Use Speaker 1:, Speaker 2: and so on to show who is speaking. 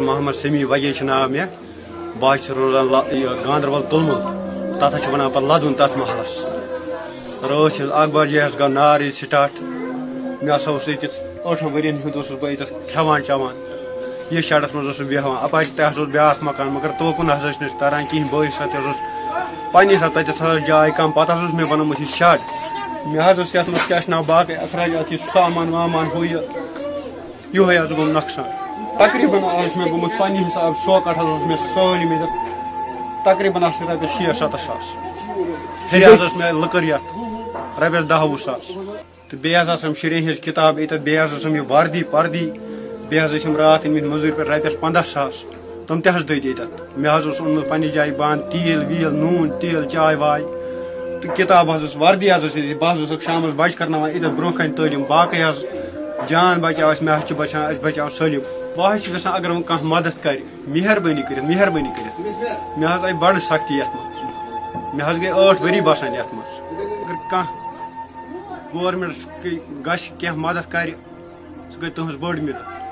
Speaker 1: محمد سمی وگے ناو مے بہت روزان گاندربل تلمل تتھ ونان پہ لدن تر محلس رات اخ بجے گو نار سٹارٹ مے ہسا یہ ٹھن ورین ہند بہت کھان چوان یہ شیڈس مز بیہوان اپاچ تہ بیاا مکان مگر توکن ہسا تران کہین بٲیس ہسا پنس تتہ جائے کم پتہ مے بنومت یہ شڈ مے حض یت مز کیا نا باقی اخراجات یہ سامان وامان ہو یہ حض گوٚم نۄقصان تقریٖباً آس مےٚ گوٚمُت پنٛنہِ حِساب سوکٹ حظ مےٚ سٲلِم ییٚتٮ۪تھ تقریٖباً آسہِ رۄپیَس شیٹھ سَتَتھ ساس ہیٚرِ حظ ٲس مےٚ لٔکٕر یَتھ رۄپیَس دَہ وُہ ساس تہٕ بیٚیہِ حظ آسَم شُرٮ۪ن ہِنٛز کِتاب ییٚتٮ۪تھ بیٚیہِ حظ ٲسٕم یہِ وردی پردی بیٚیہِ حظ ٲسِم راتھ أنۍمٕتۍ مٔزوٗرۍ پٮ۪ٹھ رۄپیَس پنٛداہ ساس تِم تہِ حظ دٔدۍ ییٚتٮ۪تھ مےٚ حظ اوس اوٚنمُت پنٛنہِ جایہِ بانہٕ تیٖل ویٖل نوٗن تیٖل چاے واے تہٕ کِتاب حظ ٲس وردی حظ ٲس ییٚتہِ بہٕ حظ اوسُکھ شامَس بَچہِ کَرناوان ییٚتٮ۪تھ برونٛہہ کَنہِ تعلیٖم باقٕے حظ جان بچاو اَسہِ، مےٚ حظ چھِ بچان اَسہِ بچاو سٲلِم۔ بہٕ حظ چھُس یژھان اگر وۄنۍ کانٛہہ مدد کرِ، مہربٲنی کٔرِتھ مہربٲنی کٔرِتھ۔ مےٚ حظ آیہِ بڑٕ سختی یَتھ منٛز۔ مےٚ حظ گٔے ٲٹھ ؤری باسان یَتھ منٛز۔ اگر کانٛہہ گورمٮ۪نٛٹ گژھِ کینٛہہ مدد کرِ، سُہ گٔے تُہٕنٛز بٔڑ مِنت